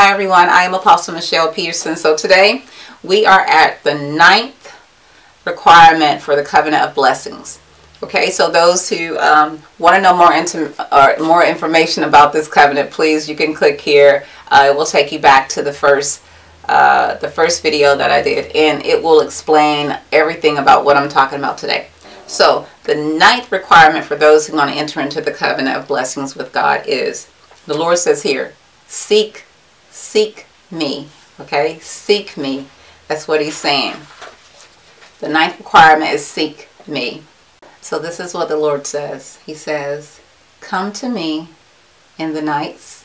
Hi everyone, I am Apostle Michelle Peterson. So today we are at the ninth requirement for the covenant of blessings. Okay, so those who um, want to know more into or more information about this covenant, please you can click here. Uh, it will take you back to the first uh, the first video that I did, and it will explain everything about what I'm talking about today. So the ninth requirement for those who want to enter into the covenant of blessings with God is the Lord says here, seek seek me. Okay? Seek me. That's what he's saying. The ninth requirement is seek me. So this is what the Lord says. He says, Come to me in the nights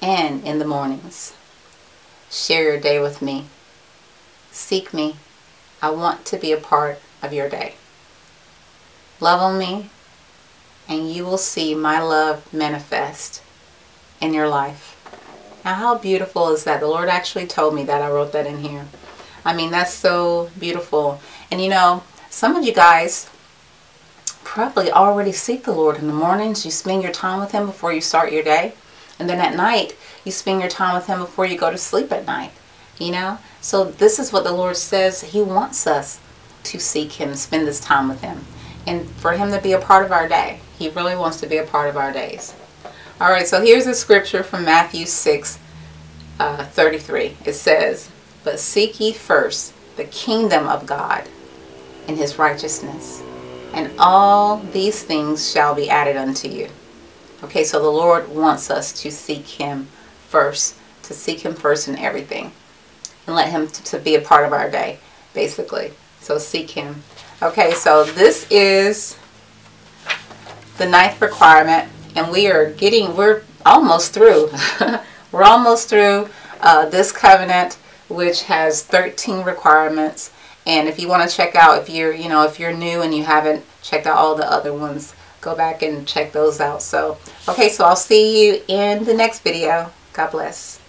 and in the mornings. Share your day with me. Seek me. I want to be a part of your day. Love on me, and you will see my love manifest in your life. Now, how beautiful is that? The Lord actually told me that. I wrote that in here. I mean, that's so beautiful. And you know, some of you guys probably already seek the Lord in the mornings. You spend your time with Him before you start your day. And then at night, you spend your time with Him before you go to sleep at night. You know? So this is what the Lord says. He wants us to seek Him, spend this time with Him. And for Him to be a part of our day. He really wants to be a part of our days. All right, so here's a scripture from Matthew 6, uh, 33. It says, But seek ye first the kingdom of God and his righteousness, and all these things shall be added unto you. Okay, so the Lord wants us to seek him first, to seek him first in everything, and let him to be a part of our day, basically. So seek him. Okay, so this is the ninth requirement and we are getting we're almost through. We're almost through uh, this covenant which has 13 requirements. And if you want to check out if you're you know if you're new and you haven't checked out all the other ones go back and check those out. So okay so I'll see you in the next video. God bless